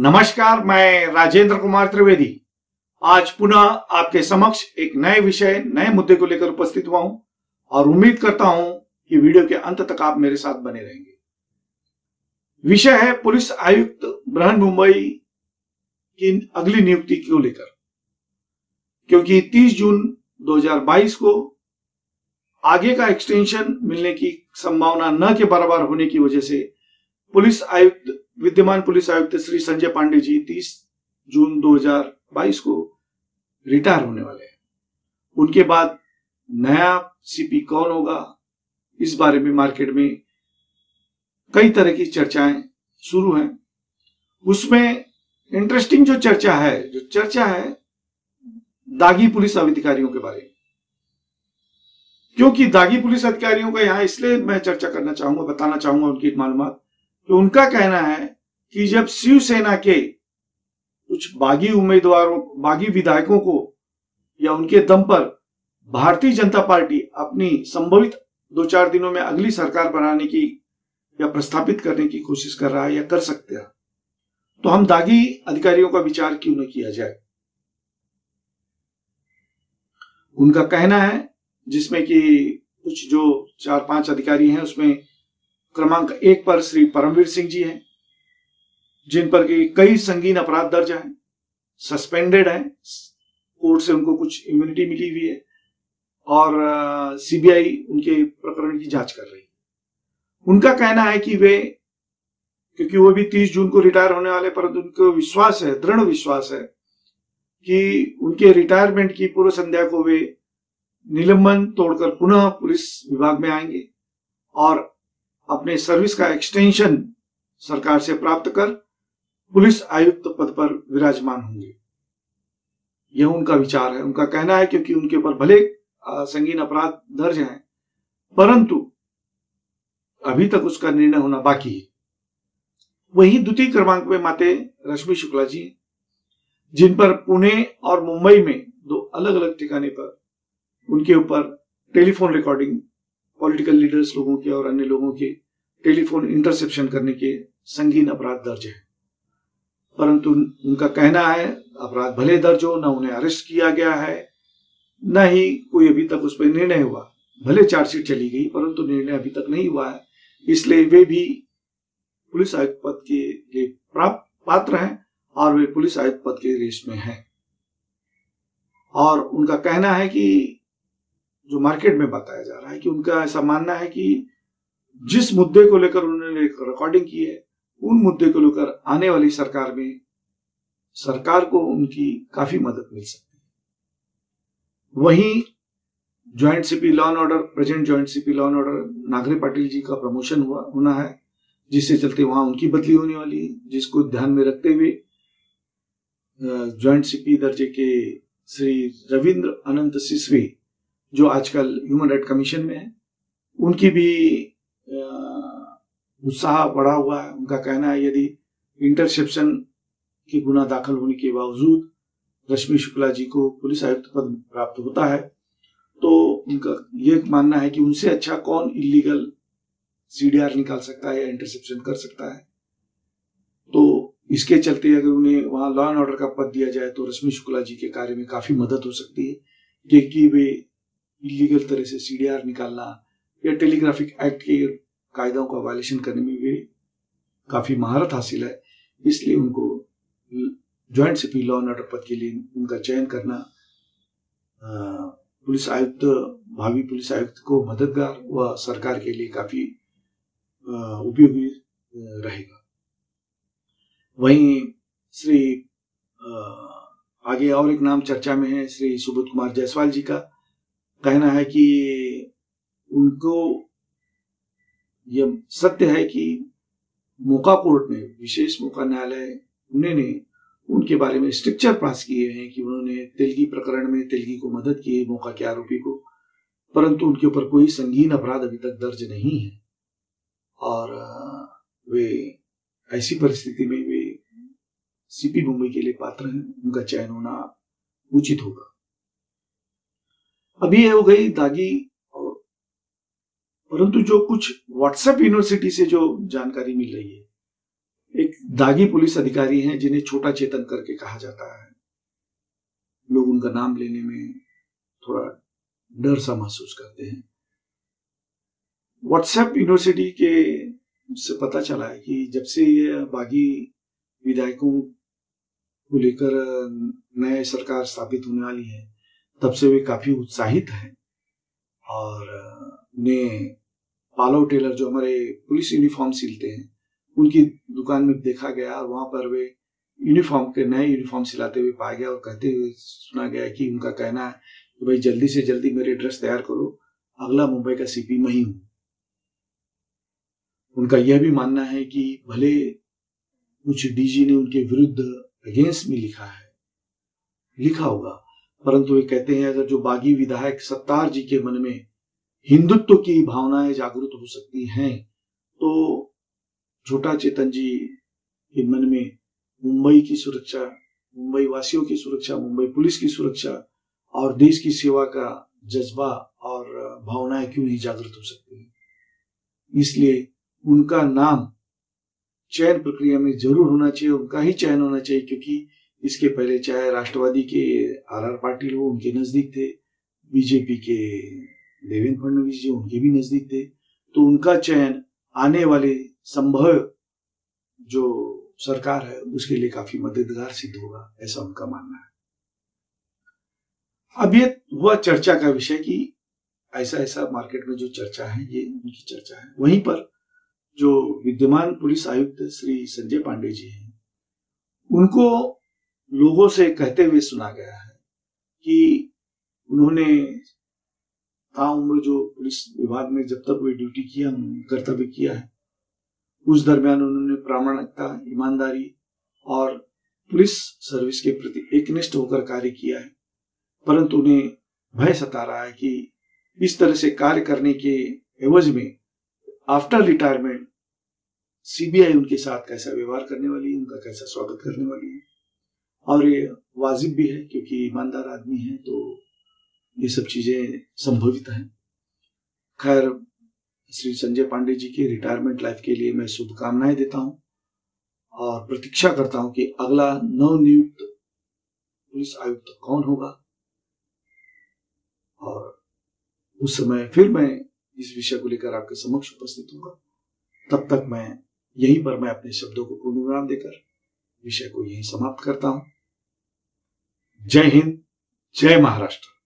नमस्कार, मैं राजेंद्र कुमार त्रिवेदी। आज पुनः आपके समक्ष एक नए विषय, नए मुद्दे को लेकर उपस्थित हुआ हूँ और उम्मीद करता हूँ कि वीडियो के अंत तक आप मेरे साथ बने रहेंगे। विषय है पुलिस आयुक्त बृहन मुंबई की अगली नियुक्ति को लेकर। क्योंकि 30 जून 2022 को आगे का एक्सटेंशन मिलने की संभावना न के बराबर होने की वजह से पुलिस आयुक्त विद्यमान पुलिस आयुक्त श्री संजय पांडे जी 30 जून 2022 को रिटायर होने वाले हैं। उनके बाद नया सीपी कौन होगा? इस बारे में मार्केट में कई तरह की चर्चाएँ शुरू हैं। उसमें इंटरेस्टिंग जो चर्चा है, जो चर्चा है दागी पुलिस अधिकारियों के बारे में। क्योंकि दागी पुलिस अधिकारियों का यहाँ इसलिए मैं चर्चा करना चाहूँगा, बताना चाहूँगा उनकी मालूम तो उनका कहना है कि जब शिवसेना के कुछ बागी उम्मीदवारों, बागी विधायकों को या उनके दम पर भारतीय जनता पार्टी अपनी संभवित दो चार दिनों में अगली सरकार बनाने की या प्रस्थापित करने की कोशिश कर रहा है या कर सकते हैं तो हम दागी अधिकारियों का विचार क्यों न किया जाए? उनका कहना है, जिसमें कि कुछ जो चार पाँच अधिकारी हैं, उसमें क्रमांक एक पर श्री परमवीर सिंह जी हैं। जिन पर की कई संगीन अपराध दर्ज हैं सस्पेंडेड हैं, कोर्ट से उनको कुछ इम्यूनिटी मिली हुई है, और सीबीआई उनके प्रकरण की जाँच कर रही है। उनका कहना है कि वे, क्योंकि वो भी 30 जून को रिटायर होने वाले परंतु उनको विश्वास है, दृढ़ विश्वास है, कि उनके रिटायरमेंट की पूर्व संध्या को वे निलंबन तोड़कर पुनः पुलिस विभाग में आएँगे, और अपने सर्विस का एक्सटेंशन सरकार से प्राप्त कर पुलिस आयुक्त पद पर विराजमान होंगे। यह उनका विचार है। उनका कहना है क्योंकि उनके ऊपर भले संगीन अपराध दर्ज हैं, परंतु अभी तक उसका निर्णय होना बाकी है। वही द्वितीय क्रमांक में माते रश्मि शुक्ला जी, जिन पर पुणे और मुंबई में दो अलग अलग ठिकाने पर उनके ऊपर टेलीफोन रिकॉर्डिंग पॉलिटिकल लीडर्स लोगों के और अन्य लोगों के टेलीफोन इंटरसेप्शन करने के संगीन अपराध दर्ज है। परंतु उनका कहना है, अपराध भले दर्ज हो, न उन्हें अरेस्ट किया गया है, न ही कोई अभी तक उस पर निर्णय हुआ। भले चार्जशीट चली गई, परंतु निर्णय अभी तक नहीं हुआ है। इसलिए वे भी पुलिस आयुक्त पद के लिए प्राप्त पात्र हैं और वे पुलिस आयुक्त पद के रेस में हैं। और उनका कहना है कि, जो मार्केट में बताया जा रहा है कि उनका ऐसा मानना है कि जिस मुद्दे को लेकर उन्होंने रिकॉर्डिंग की है उन मुद्दे को लेकर आने वाली सरकार में सरकार को उनकी काफ़ी मदद मिल सकती है। वहीं joint CP law and order present joint CP law and order Nagre Patil ji का प्रमोशन हुआ, होना है, जिससे चलते वहाँ उनकी बदली होने वाली है, जिसको ध्यान में रखते हुए ज्वाइंट सीपी दर्जे के श्री रविंद्र अनंत सिसवे, जो आजकल ह्यूमन राइट कमीशन में है, उनकी भी उत्साह बढ़ा हुआ है। उनका कहना है, यदि इंटरसेप्शन की गुना दाखिल होने के बावजूद रश्मि शुक्ला जी को पुलिस आयुक्त पद प्राप्त होता है तो उनका ये मानना है कि उनसे अच्छा कौन इलीगल सीडीआर निकाल सकता है या इंटरसेप्शन कर सकता है। तो इसके चलते अगर उन्हें वहाँ लॉ एंड ऑर्डर का पद दिया जाए तो रश्मि शुक्ला जी के कार्य में काफ़ी मदद हो सकती है। क्योंकि वे इलीगल तरह से सीडीआर निकालना या टेलीग्राफिक एक्ट के कायदों का वायलेशन करने में भी काफ़ी महारत हासिल है। इसलिए उनको joint CP law and order पद के लिए उनका चयन करना पुलिस आयुक्त, भावी पुलिस आयुक्त को मददगार व सरकार के लिए काफ़ी उपयोगी रहेगा। वहीं श्री आगे और एक नाम चर्चा में है, श्री सुबोध कुमार जायसवाल जी का। कहना है कि उनको यह सत्य है कि मोका कोर्ट ने विशेष मोका न्यायालय, उन्होंने उनके बारे में स्ट्रिक्चर पास किए हैं कि उन्होंने तेलगी प्रकरण में तेलगी को मदद की मौका के आरोपी को, परंतु उनके ऊपर कोई संगीन अपराध अभी तक दर्ज नहीं है। और वे ऐसी परिस्थिति में वे सीपी मुंबई के लिए पात्र हैं, उनका चयन होना उचित होगा। अभी हो गई दागी परंतु जो कुछ व्हाट्सएप यूनिवर्सिटी से जो जानकारी मिल रही है, एक दागी पुलिस अधिकारी हैं जिन्हें छोटा चेतन करके कहा जाता है। लोग उनका नाम लेने में थोड़ा डर सा महसूस करते हैं। व्हाट्सएप यूनिवर्सिटी के से पता चला है कि जब से ये बागी विधायकों को लेकर नए सरकार स्थापित होने वाली है, तब से वे काफ़ी उत्साहित हैं और ने पालो टेलर जो हमारे पुलिस यूनिफॉर्म सिलते हैं, उनकी दुकान में देखा गया और वहाँ पर वे यूनिफॉर्म के नए यूनिफॉर्म सिलाते हुए पाया गया और कहते हुए सुना गया कि उनका कहना है कि भाई जल्दी से जल्दी मेरे ड्रेस तैयार करो, अगला मुंबई का सीपी मैं ही हूँ। उनका यह भी मानना है कि भले कुछ डीजी ने उनके विरुद्ध अगेंस्ट में लिखा है, लिखा होगा, परंतु वे कहते हैं अगर जो बागी विधायक सत्तार जी के मन में हिंदुत्व की भावनाएँ जागृत हो सकती हैं तो छोटा चेतन जी के मन में मुंबई की सुरक्षा मुंबई वासियों की सुरक्षा, मुंबई पुलिस की सुरक्षा और देश की सेवा का जज्बा और भावनाएँ क्यों नहीं जागृत हो सकती इसलिए उनका नाम चयन प्रक्रिया में ज़रूर होना चाहिए, उनका ही चयन होना चाहिए, क्योंकि इसके पहले चाहे राष्ट्रवादी के आर आर पाटिल हो, उनके नज़दीक थे, बीजेपी के देवेंद्र फडणवीस जी उनके भी नज़दीक थे तो उनका चयन आने वाले संभव जो सरकार है, उसके लिए काफ़ी मददगार सिद्ध होगा, ऐसा उनका मानना है। अब ये हुआ चर्चा का विषय कि ऐसा ऐसा मार्केट में जो चर्चा है, ये उनकी चर्चा है। वहीं पर जो विद्यमान पुलिस आयुक्त श्री संजय पांडे जी हैं, उनको लोगों से कहते हुए सुना गया है कि उन्होंने ताउम्र जो पुलिस विभाग में जब तक वे ड्यूटी किया कर्तव्य किया है। उस दरमियान उन्होंने प्रामाणिकता, ईमानदारी और पुलिस सर्विस के प्रति एकनिष्ठ होकर कार्य किया है। परंतु उन्हें भय सता रहा है कि इस तरह से कार्य करने के एवज में आफ्टर रिटायरमेंट सीबीआई उनके साथ कैसा व्यवहार करने वाली है, उनका कैसा स्वागत करने वाली है। और ये वाजिब भी है, क्योंकि ईमानदार आदमी है तो ये सब चीज़ें संभवित हैं। खैर, श्री संजय पांडे जी के रिटायरमेंट लाइफ के लिए मैं शुभकामनाएँ देता हूँ और प्रतीक्षा करता हूँ कि अगला नवनियुक्त पुलिस आयुक्त कौन होगा। और उस समय फिर मैं इस विषय को लेकर आपके समक्ष उपस्थित होगा तब तक मैं यहीं पर मैं अपने शब्दों को पूर्णविराम देकर विषय को यहीं समाप्त करता हूँ। जय हिंद, जय महाराष्ट्र।